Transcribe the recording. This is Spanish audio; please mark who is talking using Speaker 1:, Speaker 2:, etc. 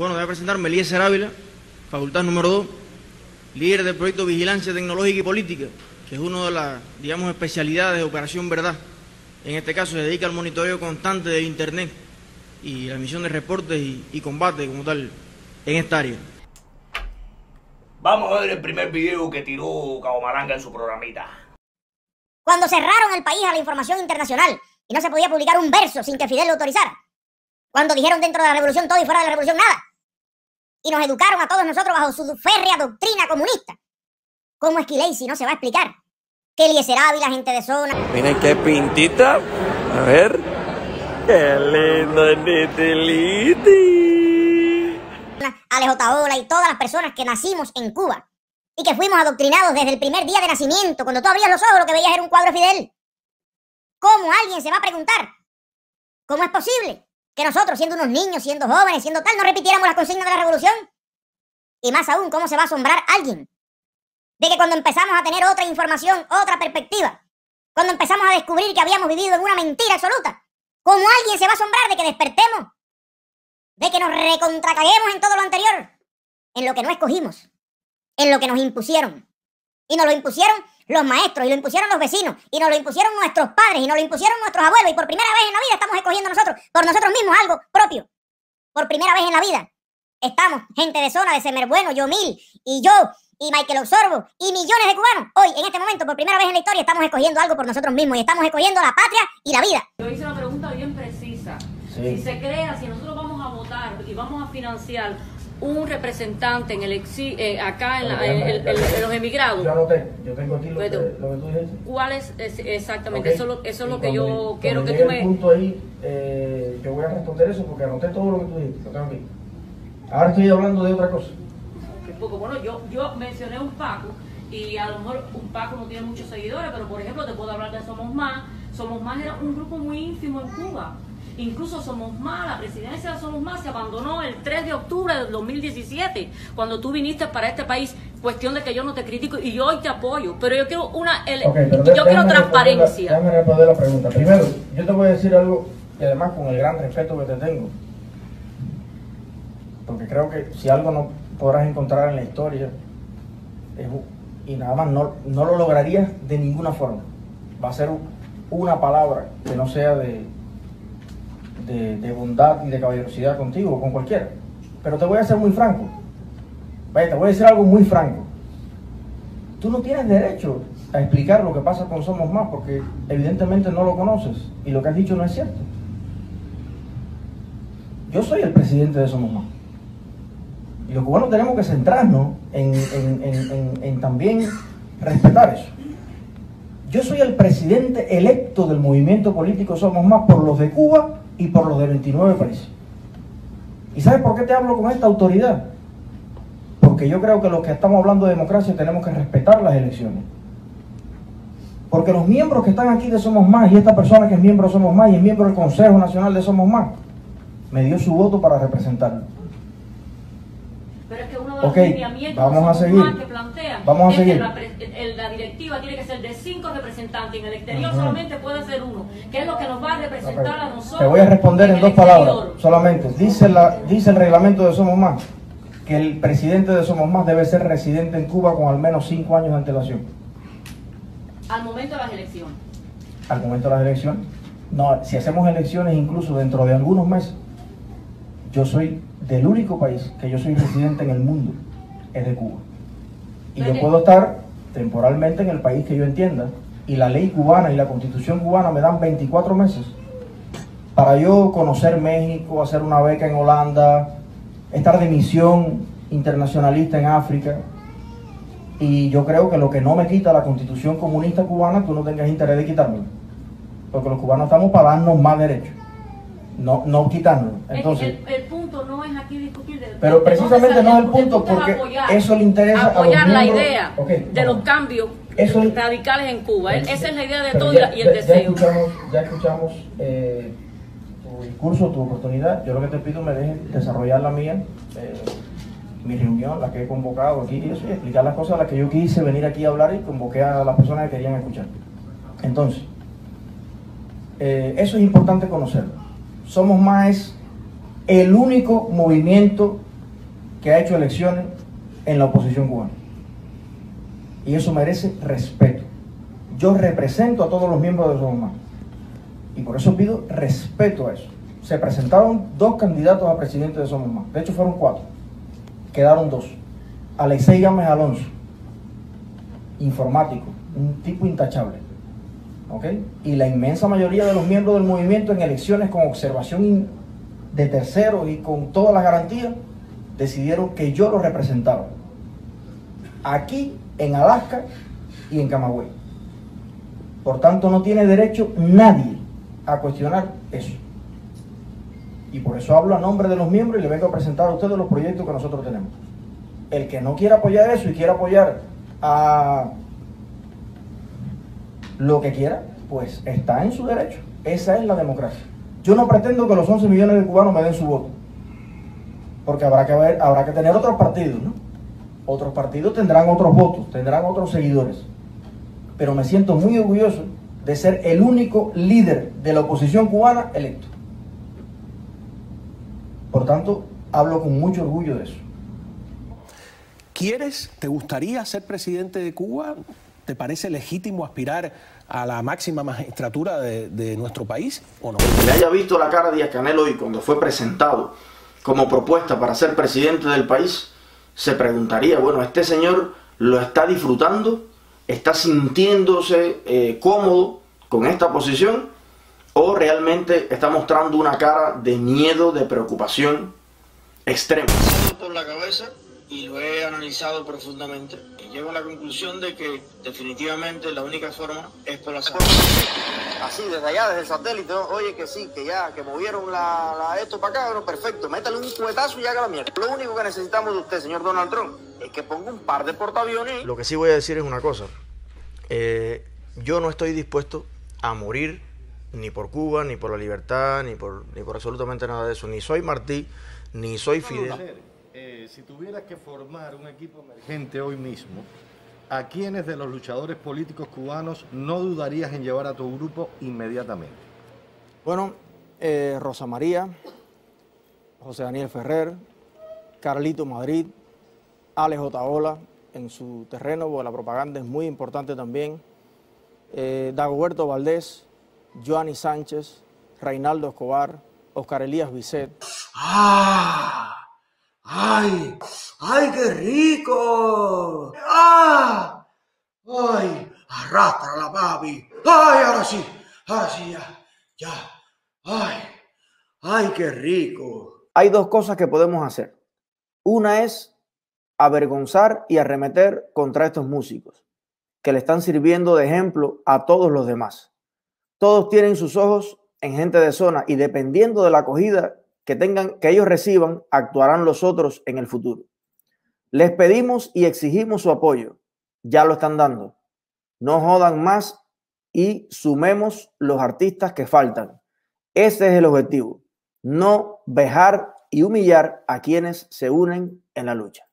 Speaker 1: Bueno, voy a presentarme Eliezer Ávila, facultad número 2, líder del proyecto Vigilancia Tecnológica y Política, que es una de las, digamos, especialidades de Operación Verdad. En este caso se dedica al monitoreo constante del Internet y la emisión de reportes y, y combate como tal en esta área.
Speaker 2: Vamos a ver el primer video que tiró Cabo Malanga en su programita.
Speaker 3: Cuando cerraron el país a la información internacional y no se podía publicar un verso sin que Fidel lo autorizara. Cuando dijeron dentro de la revolución todo y fuera de la revolución nada. Y nos educaron a todos nosotros bajo su férrea doctrina comunista. ¿Cómo es que Lacey no se va a explicar? Que Eliezer Ávila, gente de zona,
Speaker 4: Miren qué pintita. A ver. Qué lindo Nitiliti.
Speaker 3: Alejo Taola y todas las personas que nacimos en Cuba y que fuimos adoctrinados desde el primer día de nacimiento, cuando tú abrías los ojos lo que veías era un cuadro de Fidel. ¿Cómo alguien se va a preguntar? ¿Cómo es posible que nosotros, siendo unos niños, siendo jóvenes, siendo tal, no repitiéramos las consignas de la revolución? Y más aún, ¿cómo se va a asombrar alguien de que cuando empezamos a tener otra información, otra perspectiva, cuando empezamos a descubrir que habíamos vivido en una mentira absoluta, ¿cómo alguien se va a asombrar de que despertemos? De que nos recontracaguemos en todo lo anterior, en lo que no escogimos, en lo que nos impusieron. Y nos lo impusieron los maestros, y lo impusieron los vecinos, y nos lo impusieron nuestros padres, y nos lo impusieron nuestros abuelos, y por primera vez en la vida estamos escogiendo nosotros, por nosotros mismos, algo propio. Por primera vez en la vida estamos, gente de zona, de Semer Bueno, Yomil, y yo, y Michael Osorbo, y millones de cubanos, hoy, en este momento, por primera vez en la historia, estamos escogiendo algo por nosotros mismos, y estamos escogiendo la patria y la vida.
Speaker 5: Yo hice una pregunta bien precisa.
Speaker 2: Sí.
Speaker 5: Si se crea, si nosotros vamos a votar y vamos a financiar un representante en el exi- eh, acá en, la- en- los emigrados,
Speaker 6: Yo anoté, yo tengo aquí lo, que, lo que tú dijiste.
Speaker 5: ¿cuál es, es- exactamente? Eso, es lo- eso es lo que yo quiero que tú me...
Speaker 6: punto ahí, eh, yo voy a responder eso porque anoté todo lo que tú dijiste, lo tengo aquí. Ahora estoy hablando de otra cosa.
Speaker 5: poco. Bueno, yo, yo mencioné un Paco y a lo mejor un Paco no tiene muchos seguidores, pero por ejemplo te puedo hablar de Somos Más. Somos Más era un grupo muy íntimo en Cuba. Incluso Somos Más, la presidencia de Somos Más se abandonó el 3 de octubre del 2017, cuando tú viniste para este país. Cuestión de que yo no te critico y yo hoy te apoyo, pero yo quiero una, el-
Speaker 6: pero
Speaker 5: yo quiero
Speaker 6: la-
Speaker 5: transparencia.
Speaker 6: Déjame responder la pregunta. Primero, yo te voy a decir algo, y además con el gran respeto que te tengo, porque creo que si algo no podrás encontrar en la historia, es y nada más no, no lo lograrías de ninguna forma. Va a ser una palabra que no sea de, de, bondad y de caballerosidad contigo con cualquiera. Pero te voy a ser muy franco. Te voy a decir algo muy franco. Tú no tienes derecho a explicar lo que pasa con Somos Más porque evidentemente no lo conoces y lo que has dicho no es cierto. Yo soy el presidente de Somos Más. Y los cubanos tenemos que centrarnos en, en- en- en- en también respetar eso. Yo soy el presidente electo del movimiento político Somos Más por los de Cuba y por los de 29 países. ¿Y sabes por qué te hablo con esta autoridad? Porque yo creo que los que estamos hablando de democracia tenemos que respetar las elecciones. Porque los miembros que están aquí de Somos Más y esta persona que es miembro de Somos Más y es miembro del Consejo Nacional de Somos Más, me dio su voto para representarlo.
Speaker 5: Pero es que uno de los
Speaker 6: Ok,
Speaker 5: lineamientos
Speaker 6: vamos a seguir.
Speaker 5: Más que plantean
Speaker 6: Vamos a
Speaker 5: que directiva tiene que ser de cinco representantes en el exterior solamente puede ser uno, que es lo que nos va a representar a nosotros.
Speaker 6: Te voy a responder en dos
Speaker 5: exterior.
Speaker 6: palabras solamente. Dice, la, dice el reglamento de Somos Más que el presidente de Somos Más debe ser residente en Cuba con al menos cinco años de antelación.
Speaker 5: Al momento de las elecciones.
Speaker 6: al momento de las elecciones. No, si hacemos elecciones incluso dentro de algunos meses, yo soy del único país que yo soy residente en el mundo, es de Cuba. Y yo
Speaker 5: Ok.
Speaker 6: puedo estar temporalmente en el país que yo entienda. Y la ley cubana y la constitución cubana me dan 24 meses para yo conocer México, hacer una beca en Holanda, estar de misión internacionalista en África. Y yo creo que lo que no me quita la constitución comunista cubana, tú no tengas interés de quitármelo. Porque los cubanos estamos para darnos más derechos, no, no
Speaker 5: que
Speaker 6: Entonces,
Speaker 5: el, el punto no es aquí discutir de
Speaker 6: Pero precisamente no es el punto, porque
Speaker 5: apoyar,
Speaker 6: eso le interesa a los
Speaker 5: apoyar la
Speaker 6: miembros-
Speaker 5: idea de
Speaker 6: vamos.
Speaker 5: los cambios
Speaker 6: Eso es-
Speaker 5: radicales en Cuba. Esa es la idea de todo y
Speaker 6: ya-
Speaker 5: la- y el
Speaker 6: ya-
Speaker 5: deseo.
Speaker 6: Ya escuchamos, ya escuchamos eh, tu discurso, tu oportunidad. Yo lo que te pido me dejes desarrollar la mía, eh, mi reunión, la que he convocado aquí y eso, y explicar las cosas a las que yo quise venir aquí a hablar y convoqué a las personas que querían escuchar. Entonces, eh, eso es importante conocerlo. Somos Más el único movimiento que ha hecho elecciones en la oposición cubana. Y eso merece respeto. Yo represento a todos los miembros de Somos. Y por eso pido respeto a eso. Se presentaron dos candidatos a presidente de Somos. De hecho, fueron cuatro. Quedaron dos. Alexei Gámez Alonso, informático, un tipo intachable. Y la inmensa mayoría de los miembros del movimiento en elecciones con observación de terceros y con todas las garantías decidieron que yo lo representaba. Aquí, en Alaska y en Camagüey. Por tanto, no tiene derecho nadie a cuestionar eso. Y por eso hablo a nombre de los miembros y le vengo a presentar a ustedes los proyectos que nosotros tenemos. El que no quiera apoyar eso y quiera apoyar a lo que quiera, pues está en su derecho. Esa es la democracia. Yo no pretendo que los 11 millones de cubanos me den su voto, porque habrá que, ver, habrá que tener otros partidos, ¿no? Otros partidos tendrán otros votos, tendrán otros seguidores. Pero me siento muy orgulloso de ser el único líder de la oposición cubana electo. Por tanto, hablo con mucho orgullo de eso.
Speaker 7: ¿Quieres, te gustaría ser presidente de Cuba? ¿Te parece legítimo aspirar a la máxima magistratura de, de nuestro país o no?
Speaker 1: Le haya visto la cara a Díaz Canel hoy cuando fue presentado como propuesta para ser presidente del país, se preguntaría, bueno, este señor lo está disfrutando, está sintiéndose eh, cómodo con esta posición o realmente está mostrando una cara de miedo, de preocupación extrema. Por la cabeza y lo he analizado profundamente y llego a la conclusión de que definitivamente la única forma es por la salud.
Speaker 8: Así, desde allá, desde el satélite, ¿no? oye, que sí, que ya, que movieron la, la esto para acá, bueno, perfecto, métale un cuetazo y haga la mierda. Lo único que necesitamos de usted, señor Donald Trump, es que ponga un par de portaaviones.
Speaker 1: Lo que sí voy a decir es una cosa, eh, yo no estoy dispuesto a morir ni por Cuba, ni por la libertad, ni por, ni por absolutamente nada de eso, ni soy Martí, ni soy Fidel.
Speaker 9: Eh, si tuvieras que formar un equipo emergente hoy mismo, ¿a quiénes de los luchadores políticos cubanos no dudarías en llevar a tu grupo inmediatamente?
Speaker 6: Bueno, eh, Rosa María, José Daniel Ferrer, Carlito Madrid, Alex Otaola en su terreno, porque la propaganda es muy importante también, eh, Dagoberto Valdés, Joanny Sánchez, Reinaldo Escobar, Oscar Elías Bisset.
Speaker 10: ¡Ah! ¡Ay! ¡Ay, qué rico! ¡Ah! ¡Ay! Arrastra la papi. ¡Ay, ahora sí! Ahora sí, ya. Ya. ¡Ay! ¡Ay, qué rico!
Speaker 6: Hay dos cosas que podemos hacer. Una es avergonzar y arremeter contra estos músicos, que le están sirviendo de ejemplo a todos los demás. Todos tienen sus ojos en gente de zona y dependiendo de la acogida que tengan, que ellos reciban, actuarán los otros en el futuro. Les pedimos y exigimos su apoyo. Ya lo están dando. No jodan más y sumemos los artistas que faltan. Ese es el objetivo. No vejar y humillar a quienes se unen en la lucha.